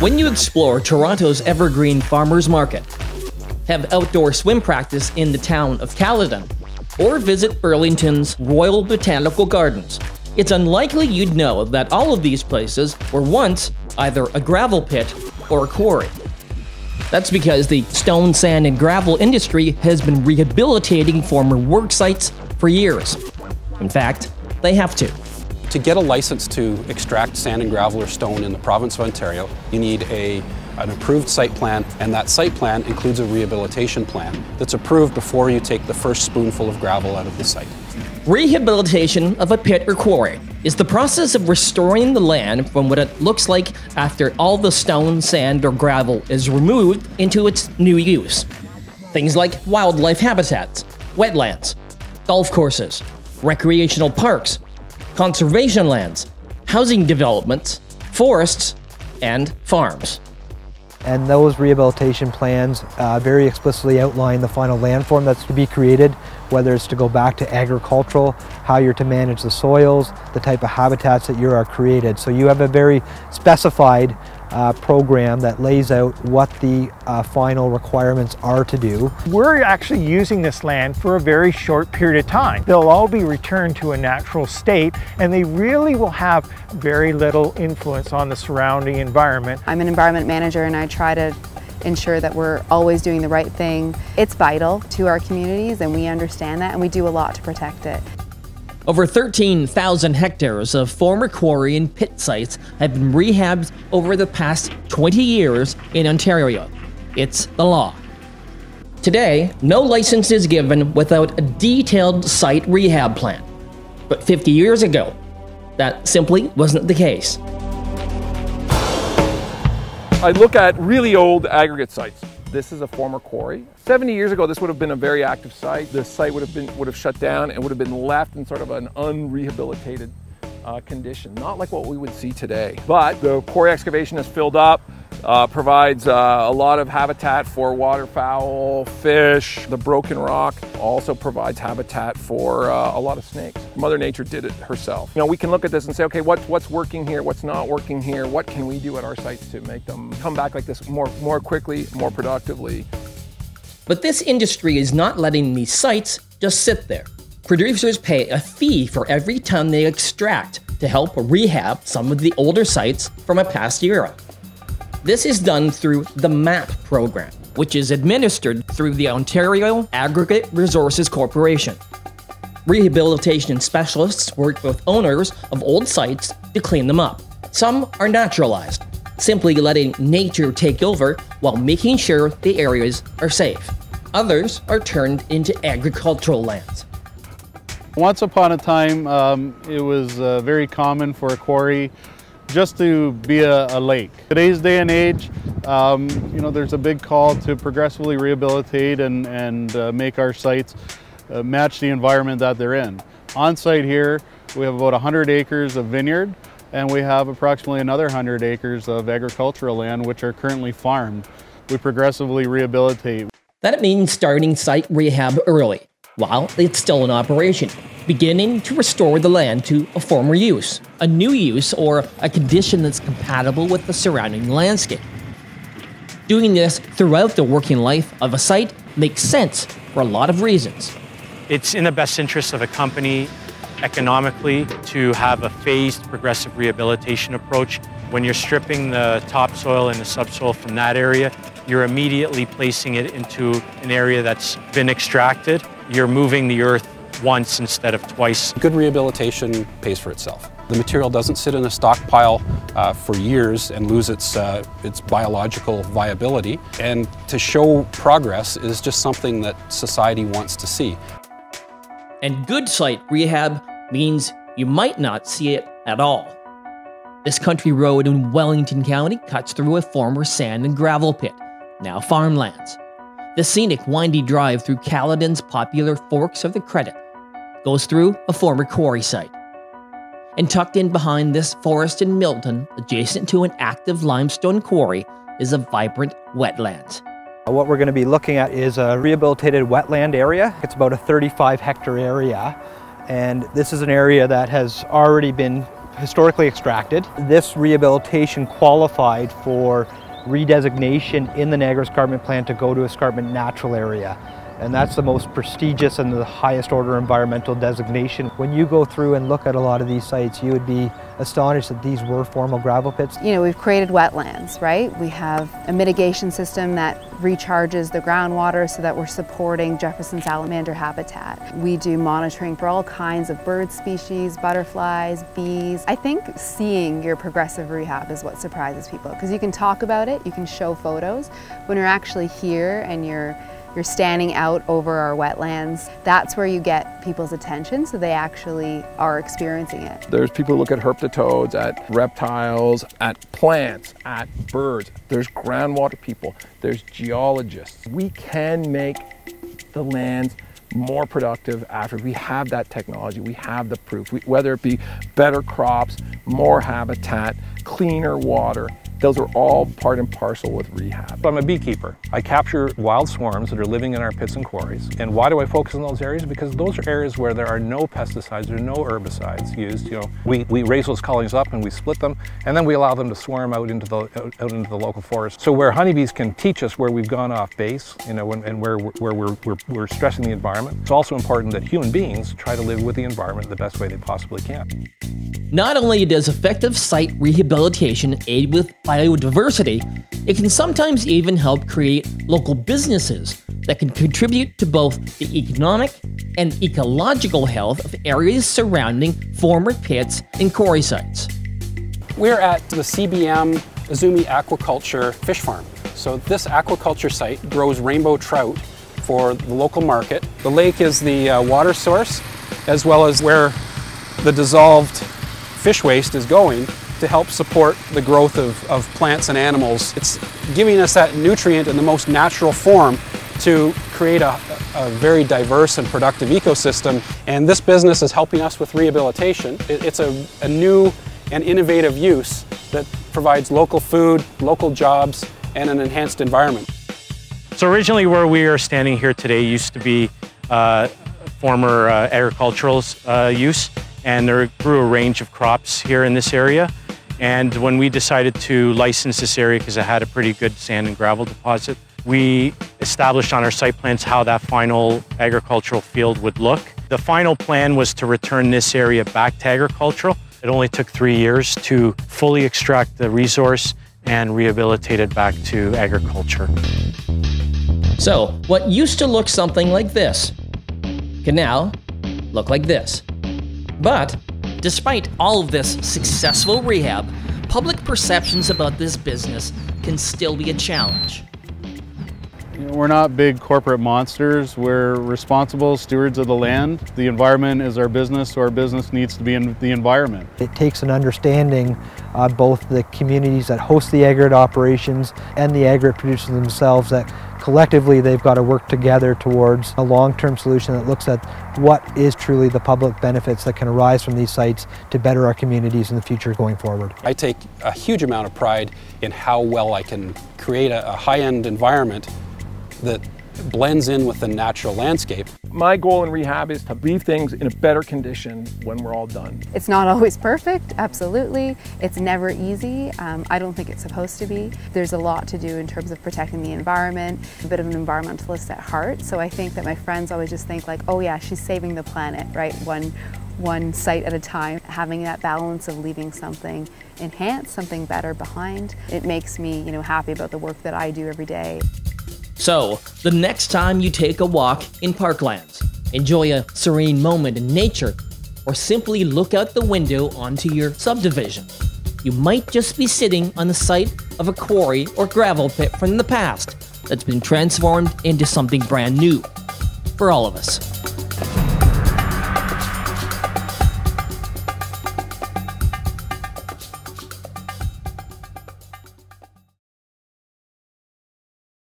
When you explore Toronto's Evergreen Farmers Market, have outdoor swim practice in the town of Caledon, or visit Burlington's Royal Botanical Gardens, it's unlikely you'd know that all of these places were once either a gravel pit or a quarry. That's because the stone, sand, and gravel industry has been rehabilitating former work sites for years. In fact, they have to. To get a license to extract sand and gravel or stone in the province of Ontario, you need a, an approved site plan, and that site plan includes a rehabilitation plan that's approved before you take the first spoonful of gravel out of the site. Rehabilitation of a pit or quarry is the process of restoring the land from what it looks like after all the stone, sand, or gravel is removed into its new use. Things like wildlife habitats, wetlands, golf courses, recreational parks, conservation lands, housing developments, forests, and farms. And those rehabilitation plans uh, very explicitly outline the final landform that's to be created whether it's to go back to agricultural, how you're to manage the soils, the type of habitats that you are created. So you have a very specified uh, program that lays out what the uh, final requirements are to do. We're actually using this land for a very short period of time. They'll all be returned to a natural state and they really will have very little influence on the surrounding environment. I'm an environment manager and I try to ensure that we're always doing the right thing. It's vital to our communities and we understand that and we do a lot to protect it. Over 13,000 hectares of former quarry and pit sites have been rehabbed over the past 20 years in Ontario. It's the law. Today, no license is given without a detailed site rehab plan. But 50 years ago, that simply wasn't the case. I look at really old aggregate sites. This is a former quarry. 70 years ago, this would have been a very active site. The site would have been would have shut down and would have been left in sort of an unrehabilitated uh, condition, not like what we would see today. But the quarry excavation has filled up uh, provides uh, a lot of habitat for waterfowl, fish. The broken rock also provides habitat for uh, a lot of snakes. Mother Nature did it herself. You know, we can look at this and say, okay, what, what's working here? What's not working here? What can we do at our sites to make them come back like this more, more quickly, more productively? But this industry is not letting these sites just sit there. Producers pay a fee for every ton they extract to help rehab some of the older sites from a past era. This is done through the MAP program, which is administered through the Ontario Aggregate Resources Corporation. Rehabilitation specialists work with owners of old sites to clean them up. Some are naturalized, simply letting nature take over while making sure the areas are safe. Others are turned into agricultural lands. Once upon a time, um, it was uh, very common for a quarry just to be a, a lake. Today's day and age, um, you know, there's a big call to progressively rehabilitate and, and uh, make our sites uh, match the environment that they're in. On site here, we have about 100 acres of vineyard and we have approximately another 100 acres of agricultural land which are currently farmed. We progressively rehabilitate. That means starting site rehab early, while it's still in operation beginning to restore the land to a former use, a new use, or a condition that's compatible with the surrounding landscape. Doing this throughout the working life of a site makes sense for a lot of reasons. It's in the best interest of a company economically to have a phased progressive rehabilitation approach. When you're stripping the topsoil and the subsoil from that area, you're immediately placing it into an area that's been extracted. You're moving the earth once instead of twice. Good rehabilitation pays for itself. The material doesn't sit in a stockpile uh, for years and lose its, uh, its biological viability. And to show progress is just something that society wants to see. And good site rehab means you might not see it at all. This country road in Wellington County cuts through a former sand and gravel pit, now farmlands. The scenic windy drive through Caledon's popular Forks of the Credit goes through a former quarry site. And tucked in behind this forest in Milton, adjacent to an active limestone quarry, is a vibrant wetland. Uh, what we're going to be looking at is a rehabilitated wetland area. It's about a 35 hectare area and this is an area that has already been historically extracted. This rehabilitation qualified for redesignation in the Niagara Escarpment Plan to go to escarpment natural area and that's the most prestigious and the highest order environmental designation. When you go through and look at a lot of these sites, you would be astonished that these were formal gravel pits. You know, we've created wetlands, right? We have a mitigation system that recharges the groundwater so that we're supporting Jefferson salamander habitat. We do monitoring for all kinds of bird species, butterflies, bees. I think seeing your progressive rehab is what surprises people because you can talk about it, you can show photos. When you're actually here and you're you're standing out over our wetlands. That's where you get people's attention so they actually are experiencing it. There's people who look at herpetoads, at reptiles, at plants, at birds. There's groundwater people, there's geologists. We can make the lands more productive after we have that technology, we have the proof, we, whether it be better crops, more habitat, cleaner water, those are all part and parcel with rehab. I'm a beekeeper. I capture wild swarms that are living in our pits and quarries. And why do I focus on those areas? Because those are areas where there are no pesticides, or no herbicides used. You know, we, we raise those colonies up and we split them, and then we allow them to swarm out into the out, out into the local forest. So where honeybees can teach us where we've gone off base, you know, and, and where, where we're, we're, we're stressing the environment, it's also important that human beings try to live with the environment the best way they possibly can. Not only does effective site rehabilitation aid with biodiversity, it can sometimes even help create local businesses that can contribute to both the economic and ecological health of areas surrounding former pits and quarry sites. We're at the CBM Izumi Aquaculture Fish Farm. So this aquaculture site grows rainbow trout for the local market. The lake is the uh, water source as well as where the dissolved fish waste is going to help support the growth of, of plants and animals. It's giving us that nutrient in the most natural form to create a, a, very diverse and productive ecosystem. And this business is helping us with rehabilitation. It, it's a, a new and innovative use that provides local food, local jobs, and an enhanced environment. So originally where we are standing here today used to be uh, former uh, agricultural uh, use and there grew a range of crops here in this area. And when we decided to license this area because it had a pretty good sand and gravel deposit, we established on our site plans how that final agricultural field would look. The final plan was to return this area back to agricultural. It only took three years to fully extract the resource and rehabilitate it back to agriculture. So, what used to look something like this can now look like this. But despite all of this successful rehab, public perceptions about this business can still be a challenge. We're not big corporate monsters. We're responsible stewards of the land. The environment is our business, so our business needs to be in the environment. It takes an understanding of both the communities that host the aggregate operations and the aggregate producers themselves that collectively they've got to work together towards a long-term solution that looks at what is truly the public benefits that can arise from these sites to better our communities in the future going forward. I take a huge amount of pride in how well I can create a, a high-end environment that blends in with the natural landscape. My goal in rehab is to leave things in a better condition when we're all done. It's not always perfect, absolutely. It's never easy. Um, I don't think it's supposed to be. There's a lot to do in terms of protecting the environment, a bit of an environmentalist at heart. So I think that my friends always just think like, oh yeah, she's saving the planet, right? One, one site at a time, having that balance of leaving something enhanced, something better behind. It makes me, you know, happy about the work that I do every day. So, the next time you take a walk in parklands, enjoy a serene moment in nature, or simply look out the window onto your subdivision, you might just be sitting on the site of a quarry or gravel pit from the past that's been transformed into something brand new for all of us.